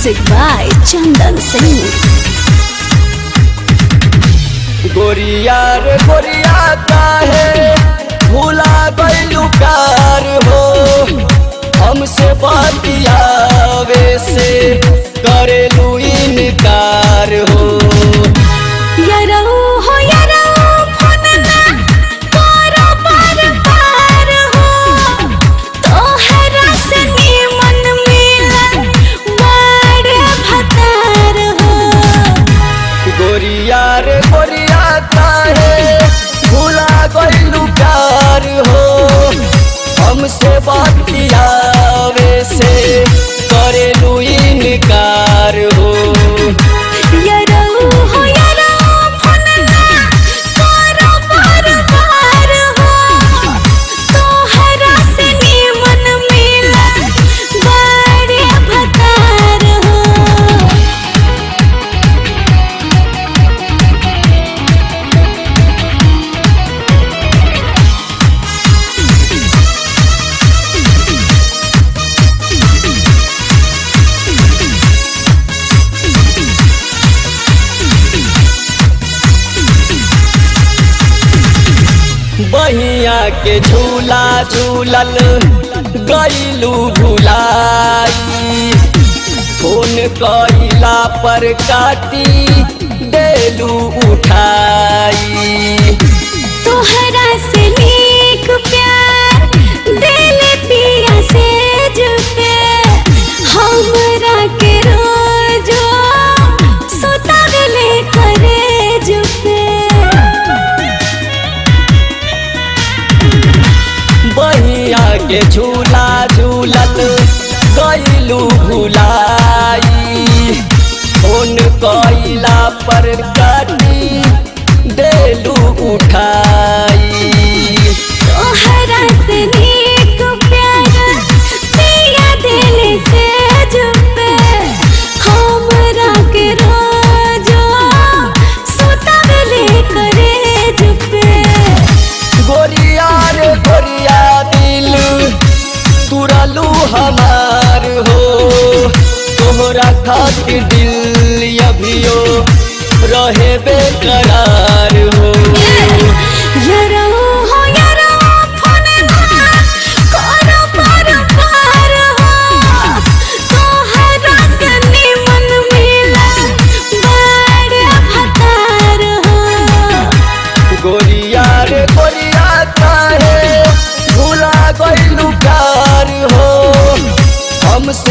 Music by Chandan Singh गोरिया रे गोरिया काहे भूला गइलू कार हो। हमसे बतियावे से। करे इनकार हमसे किया से करेलू लुई हो बहिया के झूला झूलल गईलू भुलाई। फ़ोन कइला पर काटी दिलू उठाई। तोहरा से के झूला झूलत गईलू भुलाई। फ़ोन कईला पर कटी दिलू उठाई। हमार हो। तोहरा खातिर दिल अभियो रहे बेकरार।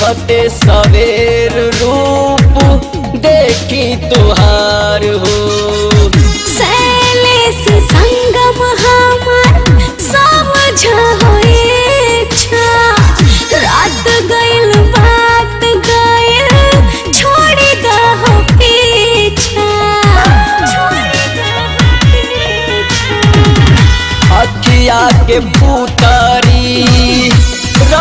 भते सवेर रूप देखी तुहार हो। संगम हमर समझ रात गइल बात गइल छोड़ी दहो पीछा। पीछा अखिया के पुतारी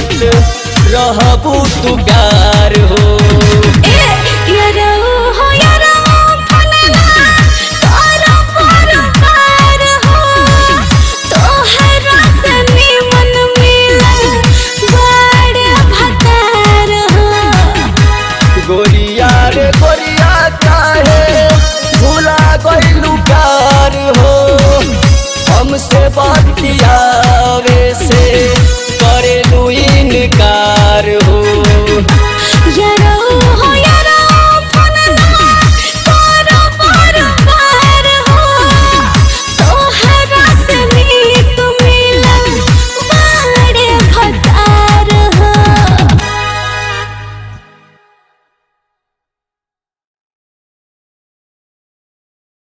रहबू तुगार हो। ए